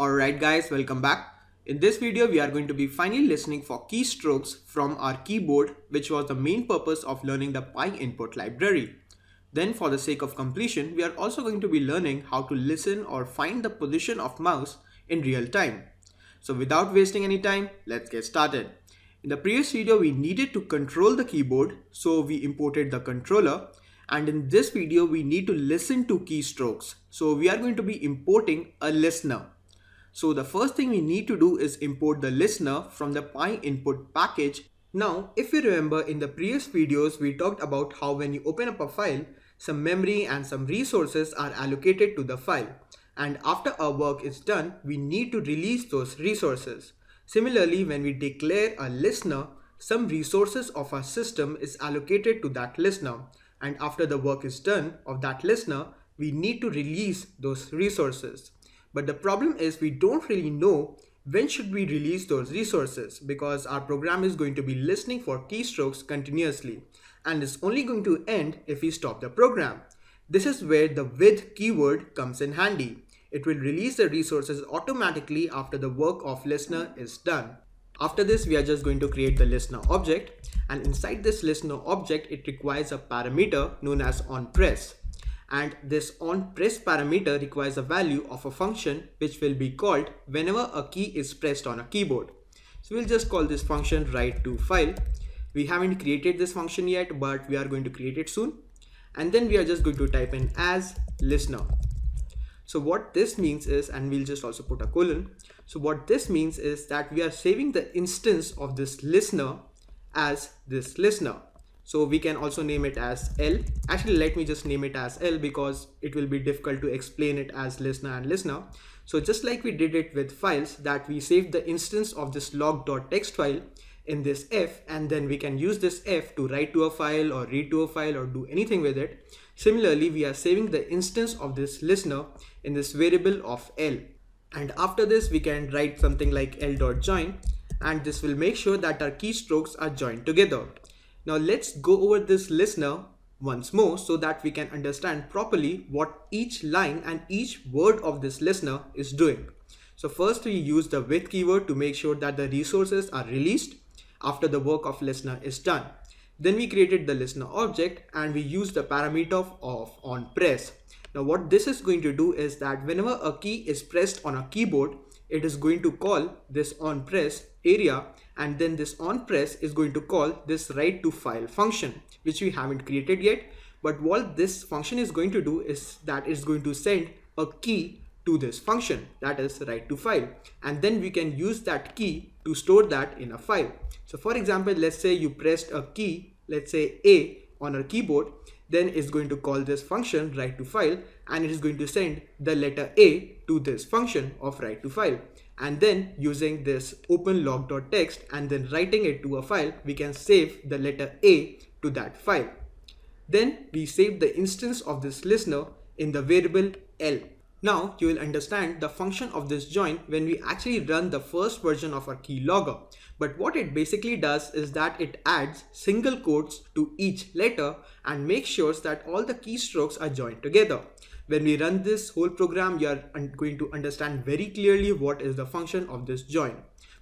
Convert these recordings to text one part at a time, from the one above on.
Alright guys, welcome back. In this video, we are going to be finally listening for keystrokes from our keyboard, which was the main purpose of learning the PyInput library. Then for the sake of completion, we are also going to be learning how to listen or find the position of mouse in real time. So without wasting any time, let's get started. In the previous video, we needed to control the keyboard, so we imported the controller. And in this video, we need to listen to keystrokes. So we are going to be importing a listener. So the first thing we need to do is import the listener from the PyInput package. Now, if you remember in the previous videos, we talked about how when you open up a file, some memory and some resources are allocated to the file. And after our work is done, we need to release those resources. Similarly, when we declare a listener, some resources of our system is allocated to that listener. And after the work is done of that listener, we need to release those resources. But the problem is we don't really know when should we release those resources because our program is going to be listening for keystrokes continuously and it's only going to end if we stop the program. This is where the with keyword comes in handy. It will release the resources automatically after the work of listener is done. After this, we are just going to create the listener object and inside this listener object, it requires a parameter known as onPress and this on press parameter requires a value of a function which will be called whenever a key is pressed on a keyboard. So we'll just call this function write to file. We haven't created this function yet, but we are going to create it soon. And then we are just going to type in as listener. So what this means is, and we'll just also put a colon. So what this means is that we are saving the instance of this listener as this listener. So we can also name it as L. Actually, let me just name it as L because it will be difficult to explain it as listener and listener. So just like we did it with files that we saved the instance of this log.txt file in this F and then we can use this F to write to a file or read to a file or do anything with it. Similarly, we are saving the instance of this listener in this variable of L. And after this, we can write something like L.join and this will make sure that our keystrokes are joined together. Now let's go over this listener once more so that we can understand properly what each line and each word of this listener is doing. So first we use the with keyword to make sure that the resources are released after the work of listener is done. Then we created the listener object and we use the parameter of on press. Now what this is going to do is that whenever a key is pressed on a keyboard, it is going to call this on press area and then this on press is going to call this write to file function which we haven't created yet. But what this function is going to do is that it's going to send a key to this function that is write to file. And then we can use that key to store that in a file. So for example let's say you pressed a key let's say a on a keyboard then it's going to call this function write to file and it is going to send the letter a to this function of write to file and then using this open log.txt and then writing it to a file, we can save the letter A to that file. Then we save the instance of this listener in the variable L. Now you will understand the function of this join when we actually run the first version of our keylogger. But what it basically does is that it adds single quotes to each letter and makes sure that all the keystrokes are joined together. When we run this whole program, you are going to understand very clearly what is the function of this join.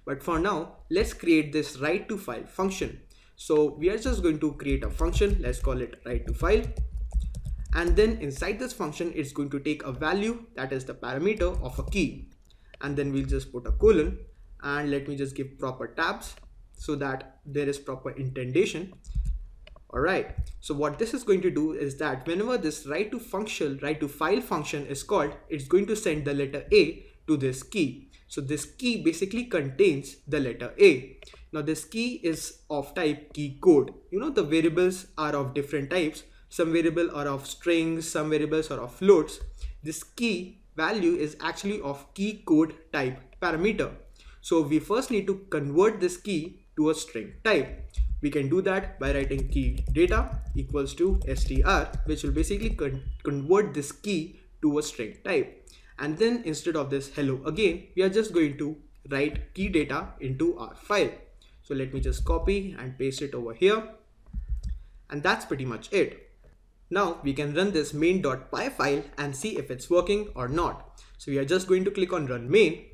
But for now, let's create this write to file function. So we are just going to create a function. Let's call it write to file. And then inside this function, it's going to take a value that is the parameter of a key. And then we'll just put a colon. And let me just give proper tabs so that there is proper indentation. All right. So what this is going to do is that whenever this write to function write to file function is called it's going to send the letter a to this key. So this key basically contains the letter a. Now this key is of type key code. You know the variables are of different types some variable are of strings some variables are of floats. This key value is actually of key code type parameter. So we first need to convert this key to a string type. We can do that by writing key data equals to str which will basically con convert this key to a string type. And then instead of this hello again we are just going to write key data into our file. So let me just copy and paste it over here. And that's pretty much it now we can run this main.py file and see if it's working or not so we are just going to click on run main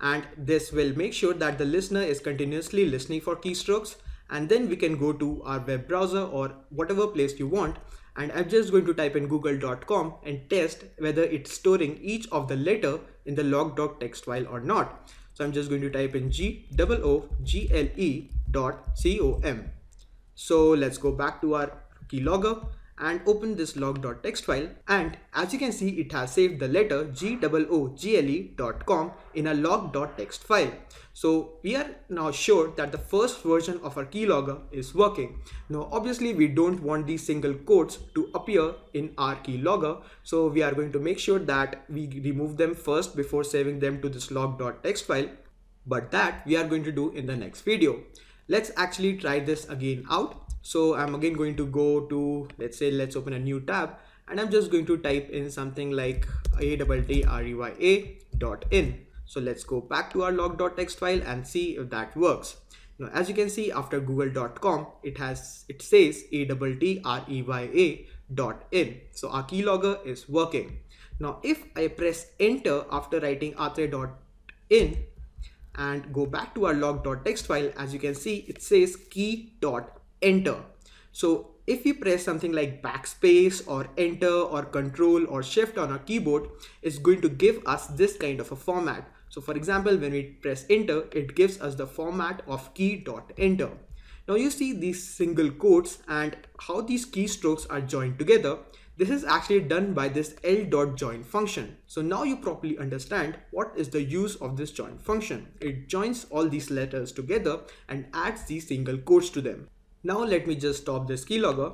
and this will make sure that the listener is continuously listening for keystrokes and then we can go to our web browser or whatever place you want and I'm just going to type in google.com and test whether it's storing each of the letter in the log.txt file or not. So I'm just going to type in g o o g l e dot com. So let's go back to our keylogger and open this log.txt file and as you can see it has saved the letter google.com in a log.txt file. So we are now sure that the first version of our keylogger is working. Now obviously we don't want these single quotes to appear in our keylogger so we are going to make sure that we remove them first before saving them to this log.txt file but that we are going to do in the next video. Let's actually try this again out so I'm again going to go to, let's say, let's open a new tab and I'm just going to type in something like a dot in. So let's go back to our log.txt file and see if that works. Now, as you can see after google.com, it has, it says a dot in. So our keylogger is working. Now, if I press enter after writing a3.in and go back to our log.txt file, as you can see, it says key dot enter. So if we press something like backspace or enter or control or shift on our keyboard, it's going to give us this kind of a format. So for example, when we press enter, it gives us the format of key.enter. Now you see these single quotes and how these keystrokes are joined together. This is actually done by this l.join function. So now you properly understand what is the use of this join function. It joins all these letters together and adds these single quotes to them. Now let me just stop this keylogger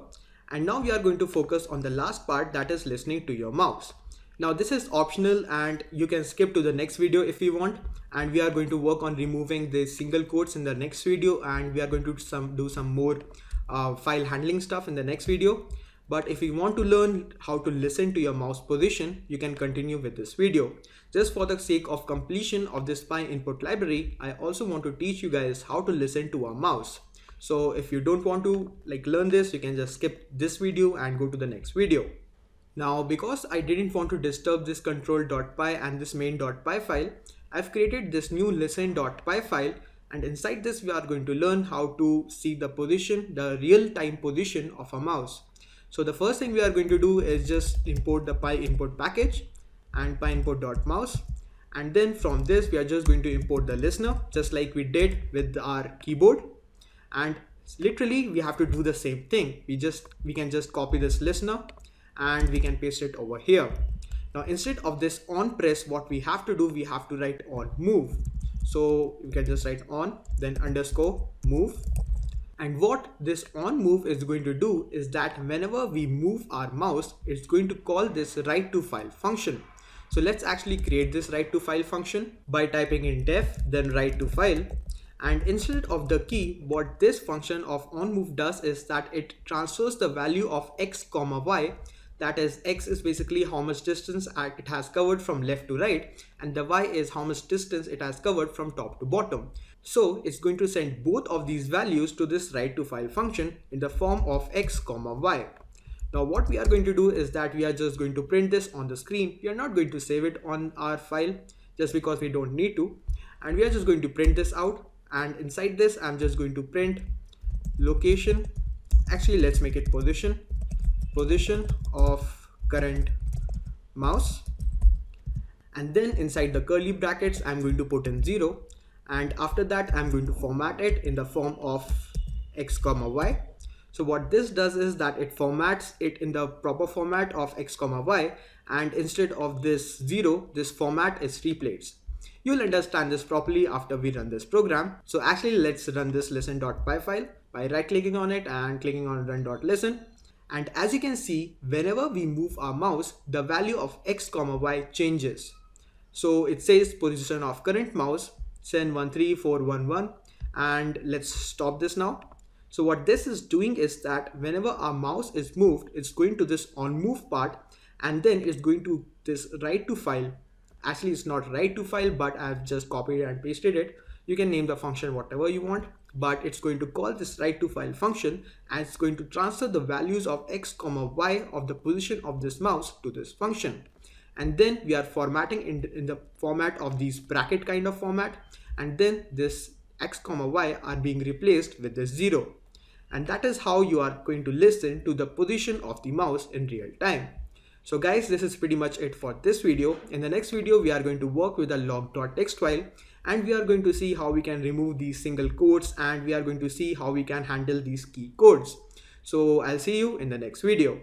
and now we are going to focus on the last part that is listening to your mouse. Now this is optional and you can skip to the next video if you want and we are going to work on removing the single quotes in the next video and we are going to some, do some more uh, file handling stuff in the next video. But if you want to learn how to listen to your mouse position, you can continue with this video. Just for the sake of completion of this Pi input library, I also want to teach you guys how to listen to a mouse. So if you don't want to like learn this, you can just skip this video and go to the next video. Now, because I didn't want to disturb this control.py and this main.py file, I've created this new listen.py file and inside this we are going to learn how to see the position, the real-time position of a mouse. So the first thing we are going to do is just import the pi input package and pi input.mouse and then from this we are just going to import the listener just like we did with our keyboard and literally we have to do the same thing. We just we can just copy this listener and we can paste it over here. Now instead of this on press what we have to do we have to write on move. So we can just write on then underscore move. And what this on move is going to do is that whenever we move our mouse it's going to call this write to file function. So let's actually create this write to file function by typing in def then write to file and instead of the key what this function of onMove does is that it transfers the value of x comma y. That is x is basically how much distance it has covered from left to right and the y is how much distance it has covered from top to bottom. So it's going to send both of these values to this write to file function in the form of x comma y. Now what we are going to do is that we are just going to print this on the screen. We are not going to save it on our file just because we don't need to. And we are just going to print this out and inside this I'm just going to print location. Actually let's make it position. Position of current mouse. And then inside the curly brackets I'm going to put in 0 and after that I'm going to format it in the form of x comma y. So what this does is that it formats it in the proper format of x comma y. And instead of this 0 this format is three plates You'll understand this properly after we run this program. So actually let's run this listen.py file by right clicking on it and clicking on run.listen. And as you can see, whenever we move our mouse, the value of x comma y changes. So it says position of current mouse, send 13411 and let's stop this now. So what this is doing is that whenever our mouse is moved, it's going to this on move part and then it's going to this write to file actually it's not write to file but I've just copied and pasted it. You can name the function whatever you want but it's going to call this write to file function and it's going to transfer the values of x comma y of the position of this mouse to this function. And then we are formatting in, in the format of these bracket kind of format and then this x comma y are being replaced with the 0 and that is how you are going to listen to the position of the mouse in real time. So guys, this is pretty much it for this video. In the next video, we are going to work with a log.txt file and we are going to see how we can remove these single quotes and we are going to see how we can handle these key codes. So I'll see you in the next video.